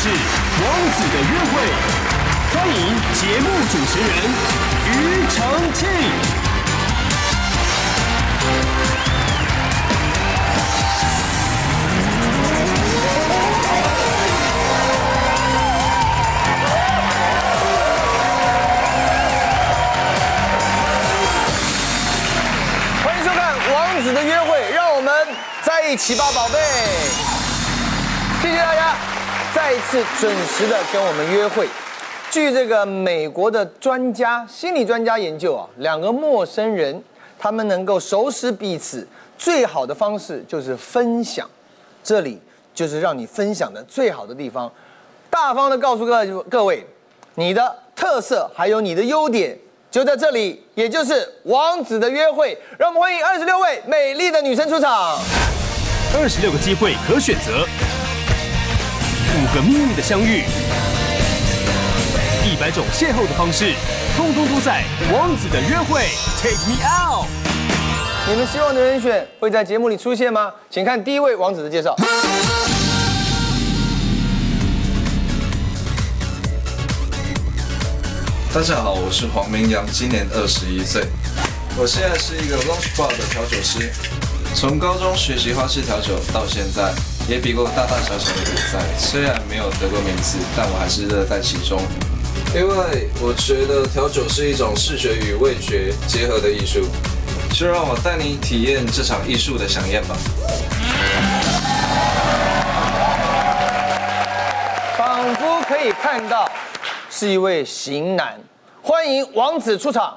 是王子的约会，欢迎节目主持人庾澄庆。欢迎收看《王子的约会》，让我们在一起吧，宝贝！谢谢大家再次准时的跟我们约会。据这个美国的专家、心理专家研究啊，两个陌生人他们能够熟识彼此，最好的方式就是分享。这里就是让你分享的最好的地方，大方的告诉各各位，你的特色还有你的优点就在这里，也就是王子的约会。让我们欢迎二十六位美丽的女生出场。二十六个机会可选择，五个秘密的相遇，一百种邂逅的方式，通通都在《王子的约会》Take Me Out。你们希望的人选会在节目里出现吗？请看第一位王子的介绍。大家好，我是黄明阳，今年二十一岁。我现在是一个 Lunch Bar 的调酒师，从高中学习花式调酒到现在，也比过大大小小的比赛。虽然没有得过名次，但我还是乐在其中。因为我觉得调酒是一种视觉与味觉结合的艺术，就让我带你体验这场艺术的飨宴吧。仿佛可以看到是一位型男，欢迎王子出场。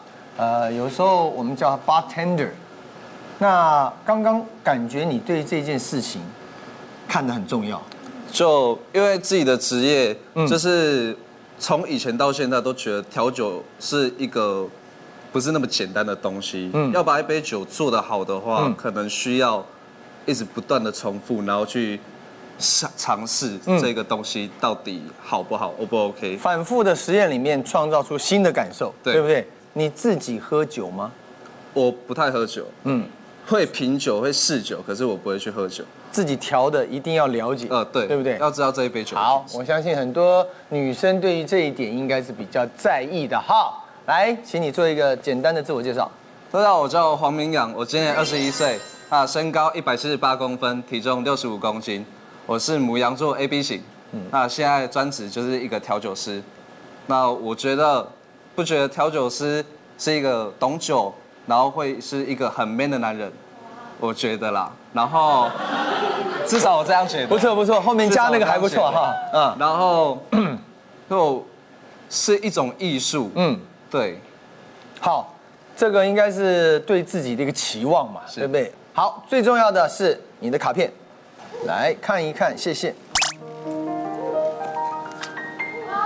呃，有时候我们叫他 bartender。那刚刚感觉你对这件事情看得很重要，就因为自己的职业，嗯就是从以前到现在都觉得调酒是一个不是那么简单的东西。嗯要把一杯酒做得好的话，嗯可能需要一直不断的重复，然后去尝尝试嗯这个东西到底好不好，O 不 OK？反复的实验里面创造出新的感受，对对不对？你自己喝酒吗？我不太喝酒，嗯，会品酒，会试酒，可是我不会去喝酒。自己调的一定要了解，呃，对，对不对？要知道这一杯酒。好，我相信很多女生对于这一点应该是比较在意的哈。来，请你做一个简单的自我介绍。大家好，我叫黄明阳，我今年二十一岁，啊，身高一百七十八公分，体重六十五公斤，我是母羊座 A B 型，那现在专职就是一个调酒师。那我觉得，不觉得调酒师是一个懂酒，然后会是一个很 man 的男人，我觉得啦。然后，至少我这样觉得。不错不错，后面加那个还不错哈。嗯然后，就是一种艺术，嗯，对。好，这个应该是对自己的一个期望嘛，是对不对？好，最重要的是你的卡片，来看一看，谢谢。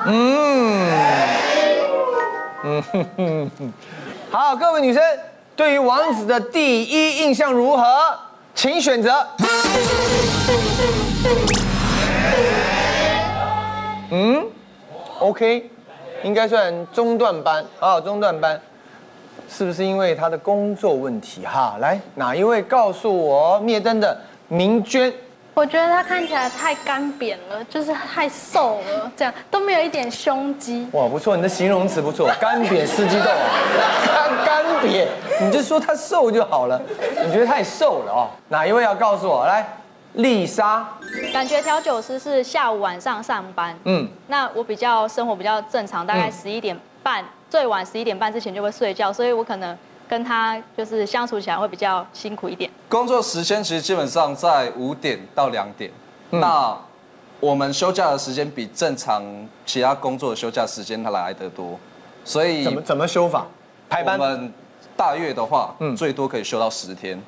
嗯，嗯哼哼哼，好，各位女生，对于王子的第一印象如何？请选择。嗯，OK，应该算中段班啊，中段班，是不是因为他的工作问题哈？来，哪一位告诉我灭灯的明娟？我觉得他看起来太干瘪了，就是太瘦了，这样都没有一点胸肌。哇，不错，你的形容词不错，干瘪四季豆啊，干干瘪，你就说他瘦就好了。你觉得太瘦了哦？哪一位要告诉我？来，丽莎，感觉调酒师是下午晚上上班，嗯，那我比较生活比较正常，大概嗯十一点半，最晚十一点半之前就会睡觉，所以我可能跟他就是相处起来会比较辛苦一点。工作时间其实基本上在五点到两点，嗯。那我们休假的时间比正常其他工作的休假时间它来得多，所以怎么怎么修法？排班？我们大月的话，嗯。最多可以休到十天，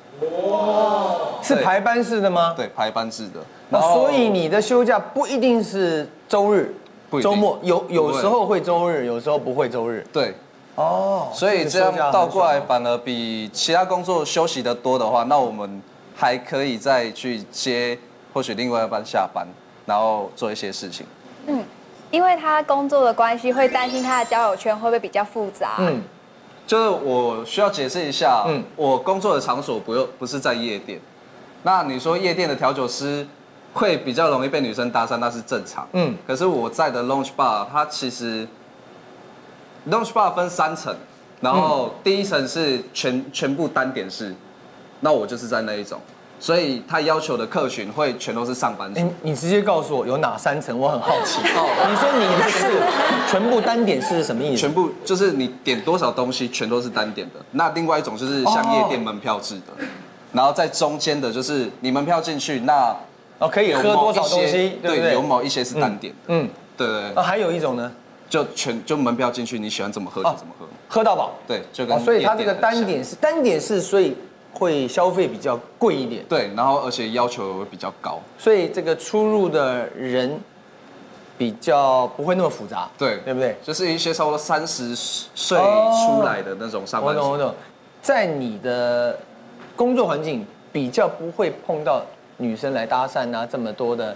哇。是排班式的吗？对，排班制的。那，所以你的休假不一定是周日、不一定。周末，有有时候会周日，有时候不会周日。对，哦，所以这样倒过来反而比其他工作休息的多的话，那我们还可以再去接或许另外一班下班，然后做一些事情。嗯因为他工作的关系，会担心他的交友圈会不会比较复杂。嗯，就是我需要解释一下，嗯嗯，我工作的场所不用不是在夜店，那你说夜店的调酒师会比较容易被女生搭讪，那是正常，嗯嗯，可是我在的 lounge bar，它其实 lounge bar 分三层，然后第一层是全全部单点式，那我就是在那一种，所以他要求的客群会全都是上班族你，你直接告诉我有哪三层，我很好奇。哦你说你的是全部单点是什么意思？全部就是你点多少东西全都是单点的。那另外一种就是像夜店门票制的，然后在中间的就是你门票进去，那哦，可以喝多少东西，对？有某一些是单点的，嗯，对对，还有一种呢，就全就门票进去，你喜欢怎么喝就怎么喝，喝到饱。对，就跟哦，所以它这个单点是单点是，所以会消费比较贵一点。对，然后而且要求也会比较高，所以这个出入的人比较不会那么复杂，对对不对？就是一些差不多三十岁哦出来的那种上班族，我懂我懂，在你的工作环境比较不会碰到女生来搭讪啊这么多的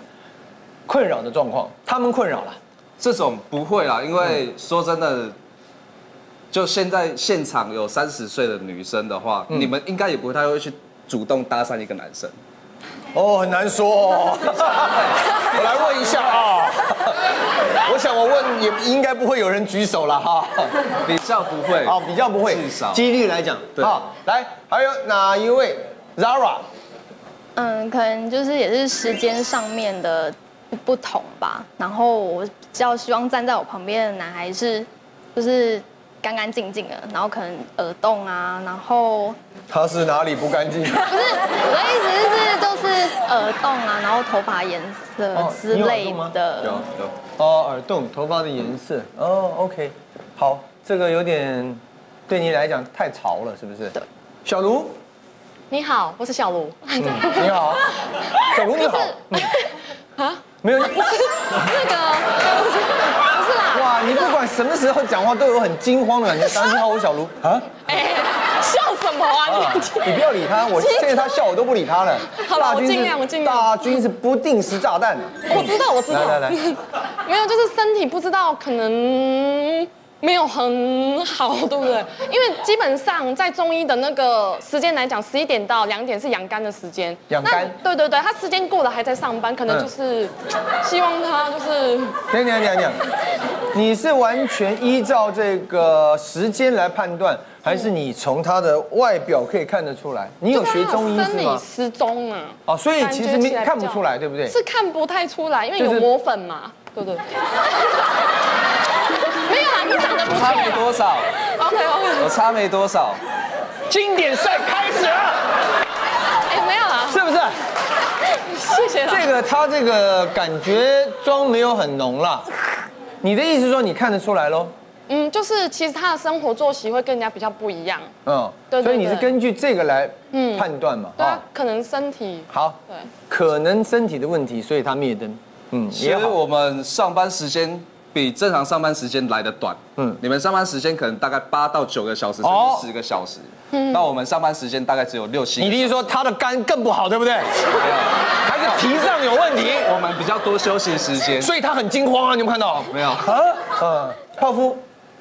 困扰的状况，他们困扰了。这种不会啦，因为说真的，就现在现场有三十岁的女生的话，你们应该也不太会去主动搭讪一个男生。哦，很难说哦。我来问一下啊，我想我问也应该不会有人举手了哈。比较不会，哦，比较不会，至少几率来讲，对好，来，还有哪一位？Zara，嗯，可能就是也是时间上面的不同吧。然后我比较希望站在我旁边的男孩是，就是干干净净的，然后可能耳洞啊，然后他是哪里不干净？不是我的意思是就是耳洞啊，然后头发颜色哦之类的。有有。哦，耳洞，头发的颜色。哦，OK，好，这个有点对你来讲太潮了，是不是？对。小卢，你好，我是小卢。嗯，你好，小卢你好。嗯 啊，没有，那个不是啦，哇，你不管什么时候讲话都有很惊慌的感觉。大家好，我是小卢啊。哎，笑什么啊啊你？你不要理他，我现在他笑我都不理他了。好了我尽大军量我尽量大军是不定时炸弹。我知道，我知道。来来来，没有，就是身体不知道，可能没有很好，对不对？因为基本上在中医的那个时间来讲，十一点到两点是养肝的时间。养肝那对对对，他时间过了还在上班，可能就是希望他就是等等等等，你是完全依照这个时间来判断，还是你从他的外表可以看得出来？你有学中医生理是吗？时钟啊。哦，所以其实没感觉起来比较看不出来，对不对？是看不太出来，因为有磨粉嘛，对不对？没有啦，你长得不。差没多少，OK OK，我差没多少。经典赛开始了，哎，没有啦，是不是？谢谢啦。这个他这个感觉妆没有很浓啦。你的意思是说你看得出来喽？嗯，就是其实他的生活作息会跟人家比较不一样。嗯，对对所以你是根据这个来嗯判断嘛？对啊，可能身体好，对。可能身体的问题，所以他灭灯。嗯，其。实我们上班时间比正常上班时间来的短。嗯嗯，你们上班时间可能大概八到九个小时，甚哦至十个小时。嗯那我们上班时间大概只有六七。你的意思说他的肝更不好，对不对？还是脾脏有问题？我们比较多休息时间。所以他很惊慌啊，你有没有看到？没有。啊，嗯，泡芙，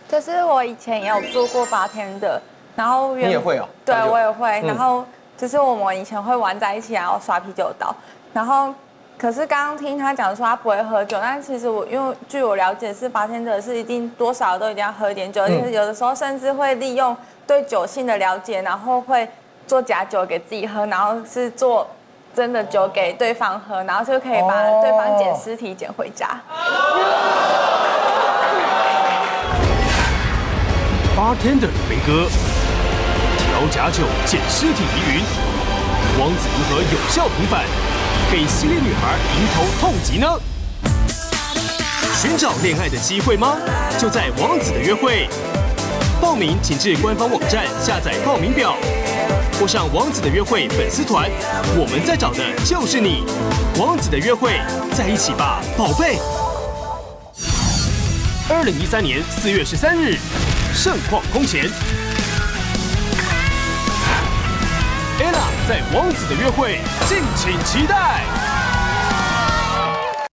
就是我以前也有做过八天的，然后原你也会哦对我也会。嗯然后就是我们以前会玩在一起，然后耍啤酒刀。然后可是刚刚听他讲说他不会喝酒，但其实我因为据我了解是八天的是一定多少都一定要喝一点酒，而且有的时候甚至会利用对酒性的了解，然后会做假酒给自己喝，然后是做。真的酒给对方喝，然后就可以把对方捡尸体捡回家。八天的梅哥，调假酒捡尸体疑云，王子如何有效平反，给犀利女孩迎头痛击呢？寻找恋爱的机会吗？就在王子的约会。报名请至官方网站下载报名表，或上王子的约会粉丝团。我们在找的就是你，王子的约会，在一起吧，宝贝。二零一三年四月十三日，盛况空前，ella 在王子的约会，敬请期待。